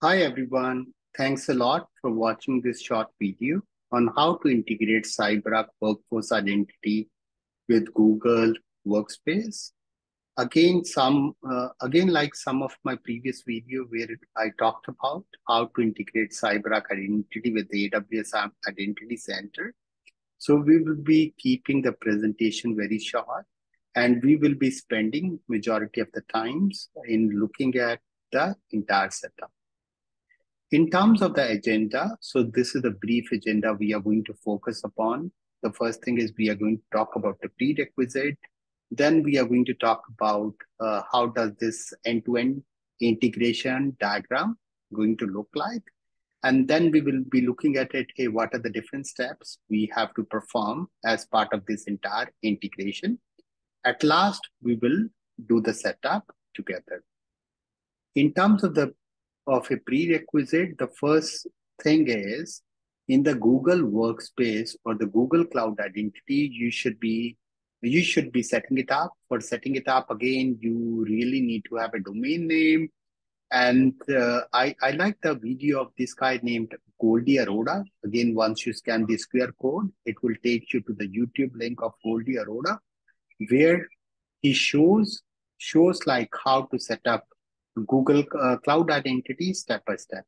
Hi everyone, thanks a lot for watching this short video on how to integrate CyberArk Workforce Identity with Google Workspace. Again, some uh, again like some of my previous video where I talked about how to integrate CyberArk Identity with the AWS Identity Center. So we will be keeping the presentation very short and we will be spending majority of the times in looking at the entire setup. In terms of the agenda, so this is a brief agenda we are going to focus upon. The first thing is we are going to talk about the prerequisite. Then we are going to talk about uh, how does this end-to-end integration diagram going to look like. And then we will be looking at it, hey, what are the different steps we have to perform as part of this entire integration. At last, we will do the setup together. In terms of the of a prerequisite, the first thing is in the Google workspace or the Google Cloud Identity, you should be you should be setting it up. For setting it up, again, you really need to have a domain name. And uh, I, I like the video of this guy named Goldie Arora. Again, once you scan the QR code, it will take you to the YouTube link of Goldie Arora, where he shows shows like how to set up Google uh, Cloud Identity step by step.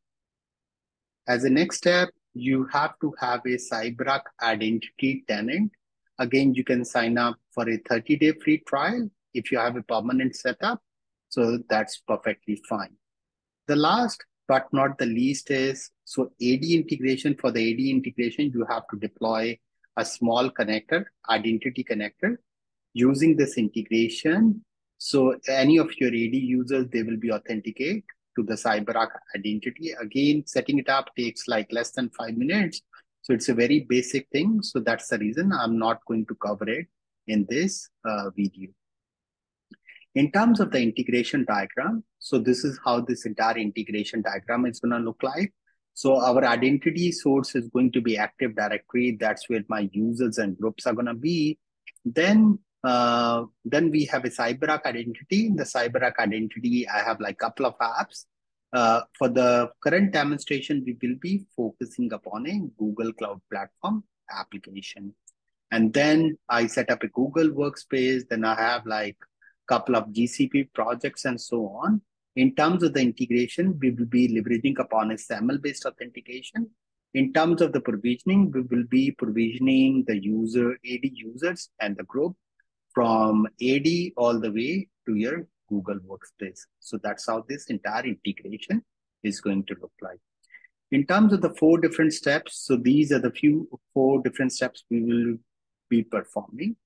As a next step, you have to have a CyberArk identity tenant. Again, you can sign up for a 30-day free trial if you have a permanent setup. So that's perfectly fine. The last but not the least is, so AD integration, for the AD integration, you have to deploy a small connector, identity connector. Using this integration, so any of your AD users, they will be authenticate to the CyberArk identity. Again, setting it up takes like less than five minutes. So it's a very basic thing. So that's the reason I'm not going to cover it in this uh, video. In terms of the integration diagram, so this is how this entire integration diagram is going to look like. So our identity source is going to be Active Directory. That's where my users and groups are going to be. Then uh, then we have a CyberArk identity. In the CyberArk identity, I have like a couple of apps. Uh, for the current demonstration, we will be focusing upon a Google Cloud Platform application. And then I set up a Google workspace. Then I have like a couple of GCP projects and so on. In terms of the integration, we will be leveraging upon a SAML-based authentication. In terms of the provisioning, we will be provisioning the user, AD users and the group from AD all the way to your Google Workspace. So that's how this entire integration is going to look like. In terms of the four different steps, so these are the few four different steps we will be performing.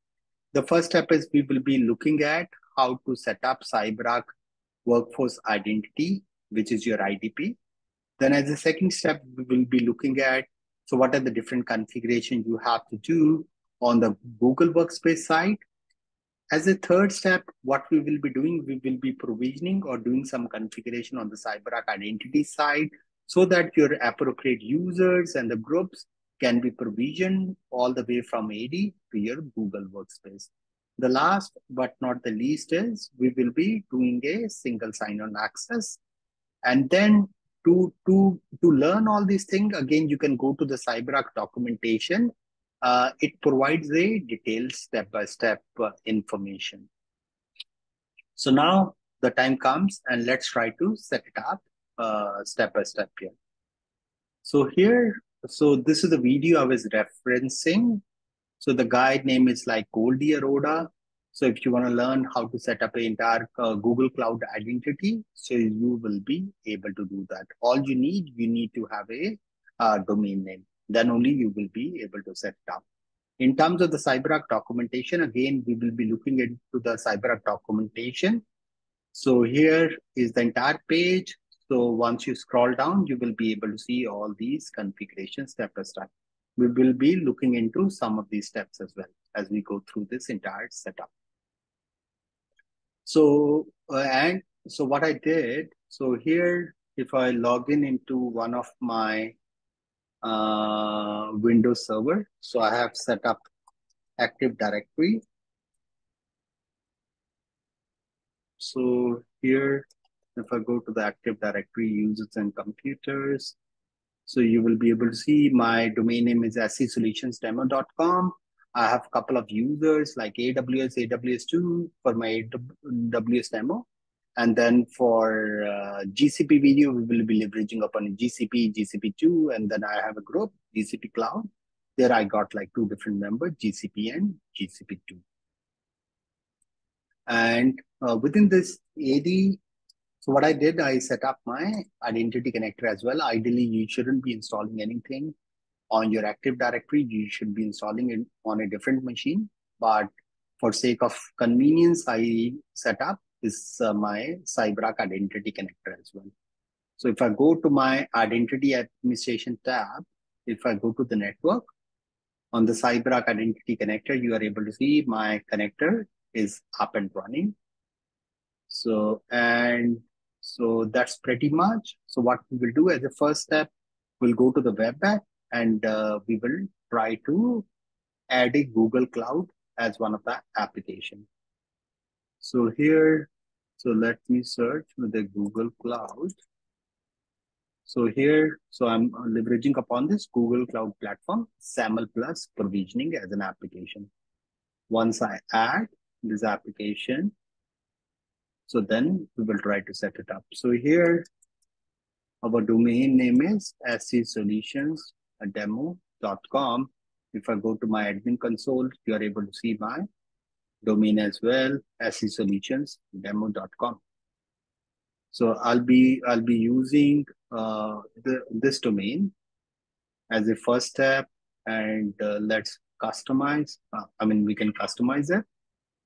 The first step is we will be looking at how to set up CyberArk Workforce Identity, which is your IDP. Then as a second step, we will be looking at, so what are the different configurations you have to do on the Google Workspace side as a third step, what we will be doing, we will be provisioning or doing some configuration on the CyberArk identity side so that your appropriate users and the groups can be provisioned all the way from AD to your Google Workspace. The last but not the least is we will be doing a single sign-on access. And then to, to, to learn all these things, again, you can go to the CyberArk documentation uh, it provides a detailed step-by-step -step, uh, information. So now the time comes and let's try to set it up uh, step by step here. So here, so this is the video I was referencing. So the guide name is like Goldie Arora. So if you want to learn how to set up an entire uh, Google Cloud identity, so you will be able to do that. All you need, you need to have a uh, domain name then only you will be able to set it up. In terms of the CyberArk documentation, again, we will be looking into the CyberArk documentation. So here is the entire page. So once you scroll down, you will be able to see all these configurations step by step. We will be looking into some of these steps as well as we go through this entire setup. So, uh, and so what I did, so here, if I log in into one of my uh, Windows Server. So I have set up Active Directory. So here, if I go to the Active Directory users and computers, so you will be able to see my domain name is scsolutionsdemo.com. I have a couple of users like AWS, AWS2 for my AWS demo. And then for uh, GCP video, we will be leveraging upon GCP, GCP2, and then I have a group, GCP Cloud. There I got like two different members, GCP and GCP2. And uh, within this AD, so what I did, I set up my identity connector as well. Ideally, you shouldn't be installing anything on your Active Directory. You should be installing it on a different machine. But for sake of convenience, I set up is uh, my CyberArk identity connector as well. So if I go to my identity administration tab, if I go to the network, on the CyberArk identity connector, you are able to see my connector is up and running. So, and so that's pretty much. So what we will do as a first step, we'll go to the web app and uh, we will try to add a Google Cloud as one of the application. So here, so let me search with the Google Cloud. So here, so I'm leveraging upon this Google Cloud Platform, SAML Plus provisioning as an application. Once I add this application, so then we will try to set it up. So here, our domain name is scsolutionsdemo.com. If I go to my admin console, you are able to see my domain as well, scsolutionsdemo.com. So I'll be I'll be using uh, the, this domain as a first step, and uh, let's customize. Uh, I mean, we can customize it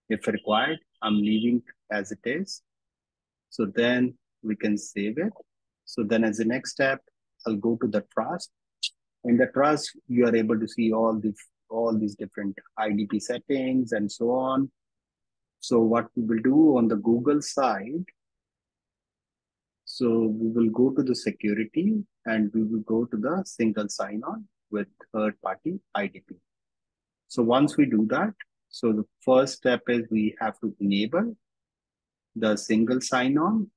if required. I'm leaving as it is. So then we can save it. So then as the next step, I'll go to the trust. In the trust, you are able to see all the all these different IDP settings and so on. So what we will do on the Google side, so we will go to the security and we will go to the single sign-on with third-party IDP. So once we do that, so the first step is we have to enable the single sign-on.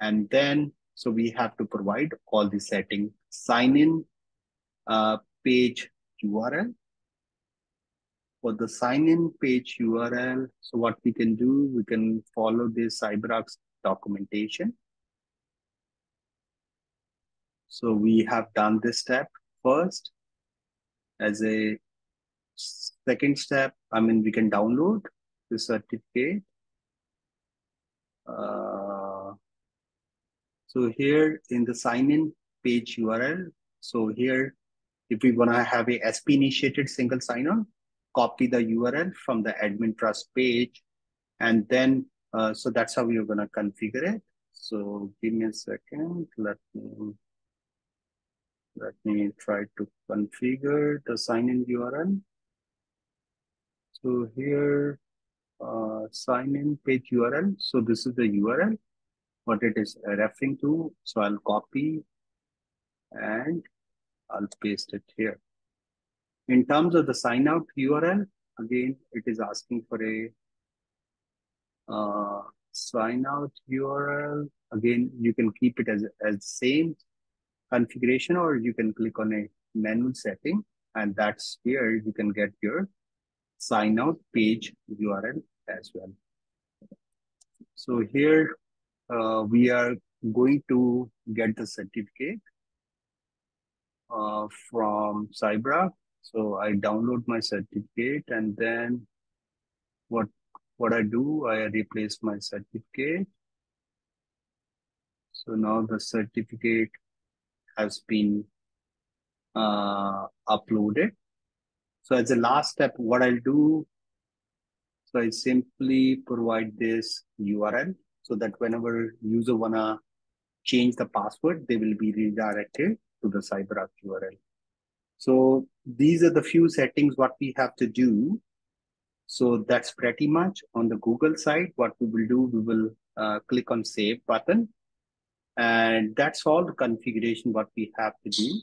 And then, so we have to provide all the setting sign-in uh, page URL. For the sign-in page URL, so what we can do, we can follow this CyberArk's documentation. So we have done this step first. As a second step, I mean, we can download the certificate. Uh, so here in the sign-in page URL, so here, if we want to have a SP initiated single sign-on, copy the URL from the admin trust page. And then, uh, so that's how we're going to configure it. So give me a second. Let me let me try to configure the sign-in URL. So here, uh, sign-in page URL. So this is the URL, what it is referring to. So I'll copy and I'll paste it here. In terms of the sign out URL, again, it is asking for a uh, sign out URL. Again, you can keep it as, as same configuration or you can click on a menu setting and that's here you can get your sign out page URL as well. So here uh, we are going to get the certificate uh, from CyberArk. So I download my certificate and then what what I do, I replace my certificate. So now the certificate has been uh, uploaded. So as a last step, what I'll do, so I simply provide this URL so that whenever user wanna change the password, they will be redirected to the CyberArk URL. So these are the few settings what we have to do. So that's pretty much on the Google side. What we will do, we will uh, click on save button and that's all the configuration what we have to do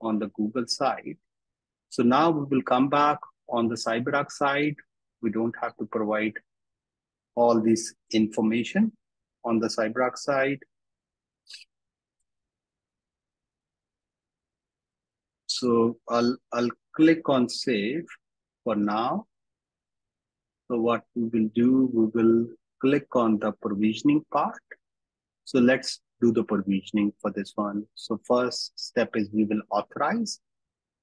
on the Google side. So now we will come back on the CyberArk side. We don't have to provide all this information. on the CyberArk side. So I'll, I'll click on save for now. So what we will do, we will click on the provisioning part. So let's do the provisioning for this one. So first step is we will authorize.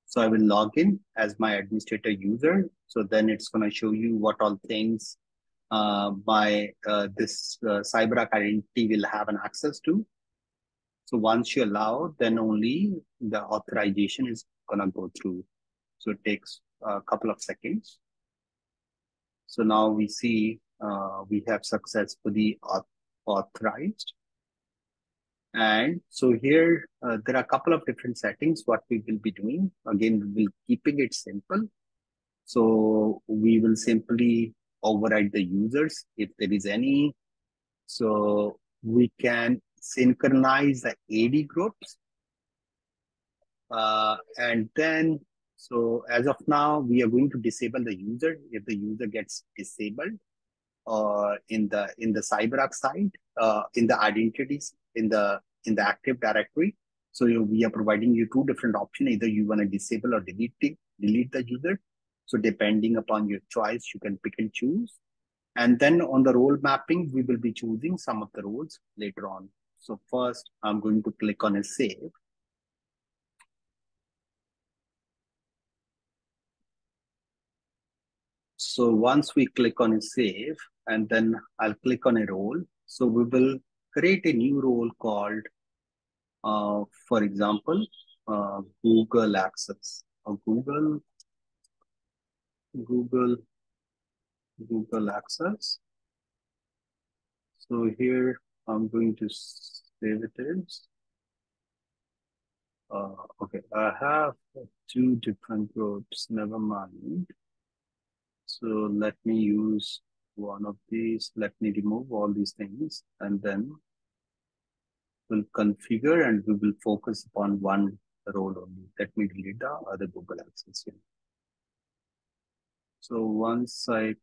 So I will log in as my administrator user. So then it's going to show you what all things uh, my uh, this uh, CyberArk identity will have an access to. So once you allow, then only the authorization is going to go through. So it takes a couple of seconds. So now we see uh, we have successfully authorized. And so here, uh, there are a couple of different settings, what we will be doing. Again, we will keeping it simple. So we will simply override the users if there is any. So we can synchronize the AD groups. Uh, and then, so as of now, we are going to disable the user if the user gets disabled uh, in the in the CyberArk side, uh, in the identities, in the in the Active Directory. So you, we are providing you two different options. Either you want to disable or delete delete the user. So depending upon your choice, you can pick and choose. And then on the role mapping, we will be choosing some of the roles later on. So first, I'm going to click on a save. So once we click on a save, and then I'll click on a role. So we will create a new role called, uh, for example, uh, Google Access or Google, Google, Google Access. So here I'm going to save it as. Uh, okay, I have two different groups, never mind. So let me use one of these. Let me remove all these things and then we'll configure and we will focus upon one role only. Let me delete the other Google Access here. So once I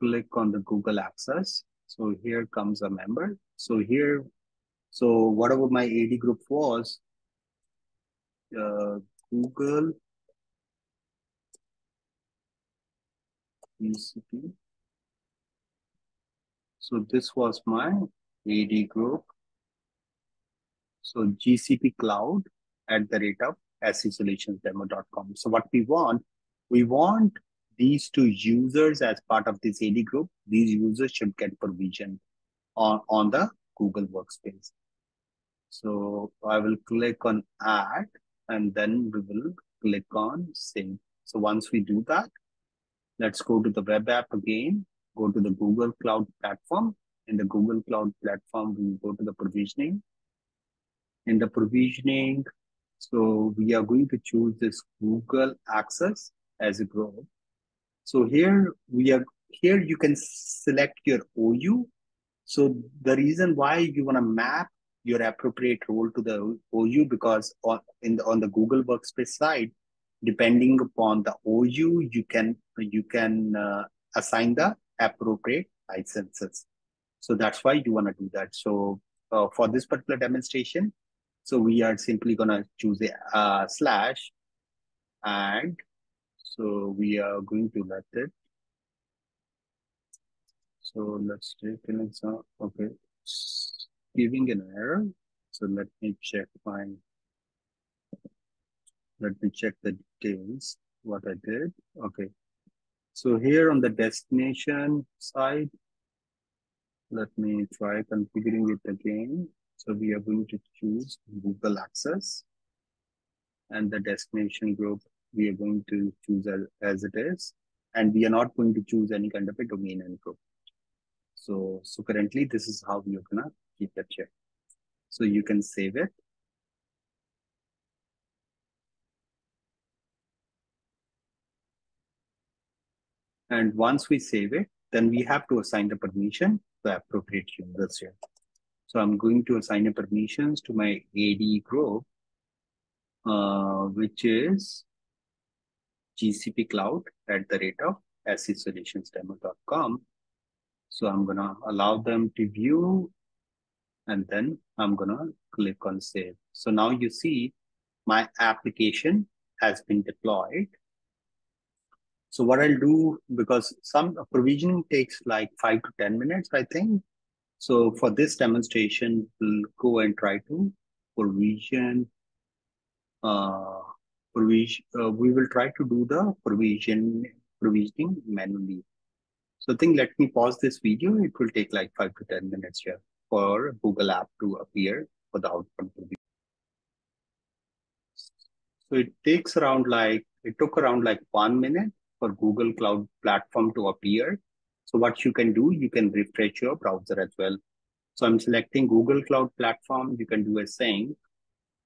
click on the Google Access, so here comes a member. So here, so whatever my AD group was, uh, Google GCP. So this was my AD group. So GCP cloud at the rate of scsolutionsdemo.com. So what we want, we want these two users as part of this AD group. These users should get provision on, on the Google Workspace. So I will click on add and then we will click on save. So once we do that, let's go to the web app again, go to the Google Cloud Platform. In the Google Cloud Platform, we go to the provisioning in the provisioning. So we are going to choose this Google Access as a group. So here we are, here you can select your OU. So the reason why you want to map your appropriate role to the OU because on, in the, on the Google Workspace side, depending upon the OU, you can you can uh, assign the appropriate licenses. So that's why you want to do that. So uh, for this particular demonstration, so we are simply gonna choose a uh, slash and so we are going to let it. So let's take an example. Okay, giving an error. So let me check my, let me check the details, what I did. Okay. So here on the destination side, let me try configuring it again. So we are going to choose Google Access and the destination group we are going to choose as, as it is. And we are not going to choose any kind of a domain and group. So, so currently this is how you're gonna keep that check. So you can save it. And once we save it, then we have to assign the permission to appropriate users here. So I'm going to assign a permissions to my AD group, uh, which is GCP cloud at the rate of scsolutionsdemo.com. So I'm going to allow them to view and then I'm gonna click on save. So now you see my application has been deployed. So what I'll do, because some provisioning takes like five to 10 minutes, I think. So for this demonstration, we'll go and try to provision, uh, provision, uh, we will try to do the provision, provisioning manually. So I think let me pause this video. It will take like five to 10 minutes here for Google app to appear for the output to be. So it takes around like, it took around like one minute for Google Cloud Platform to appear. So what you can do, you can refresh your browser as well. So I'm selecting Google Cloud Platform. You can do a sync.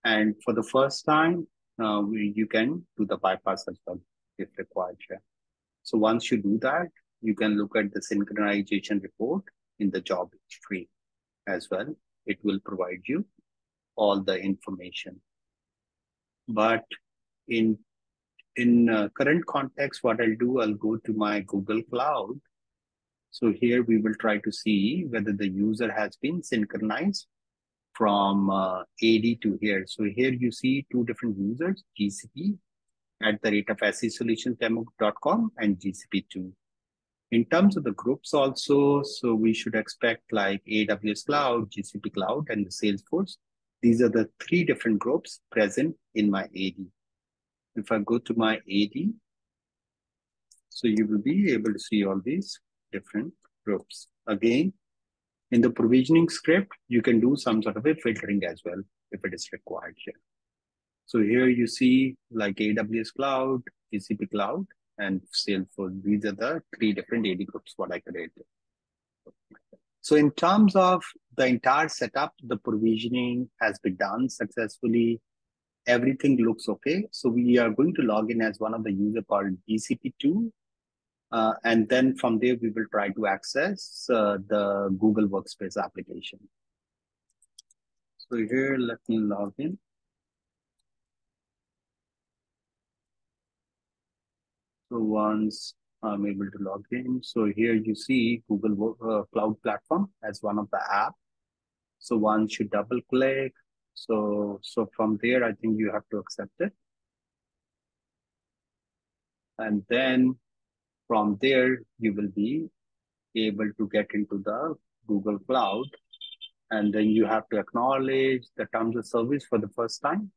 And for the first time, uh, you can do the bypass as well if required here. So once you do that, you can look at the synchronization report in the job tree as well. It will provide you all the information. But in in uh, current context, what I'll do, I'll go to my Google Cloud. So here we will try to see whether the user has been synchronized from uh, AD to here. So here you see two different users, GCP at the rate of scsolutionsdemo.com and GCP2. In terms of the groups also, so we should expect like AWS Cloud, GCP Cloud, and the Salesforce. These are the three different groups present in my AD. If I go to my AD, so you will be able to see all these different groups. Again, in the provisioning script, you can do some sort of a filtering as well if it is required here. So here you see like AWS Cloud, GCP Cloud, and Salesforce. These are the three different AD groups what I created. So in terms of the entire setup, the provisioning has been done successfully. Everything looks okay. So we are going to log in as one of the user called GCP2. Uh, and then from there, we will try to access uh, the Google Workspace application. So here, let me log in. So once I'm able to log in, so here you see Google uh, Cloud Platform as one of the app. So once you double click, so so from there, I think you have to accept it. And then from there, you will be able to get into the Google Cloud. And then you have to acknowledge the terms of service for the first time.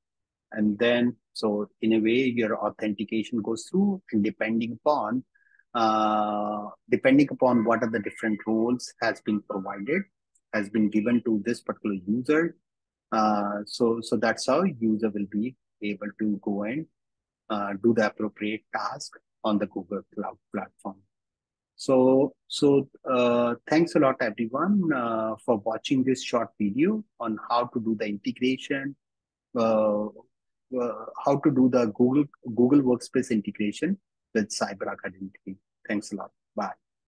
And then, so in a way, your authentication goes through, and depending upon, uh, depending upon what are the different roles has been provided, has been given to this particular user. Uh, so, so that's how user will be able to go and uh, do the appropriate task on the Google Cloud platform. So, so uh, thanks a lot, everyone, uh, for watching this short video on how to do the integration uh, uh, how to do the Google Google Workspace integration with CyberArk Identity. Thanks a lot. Bye.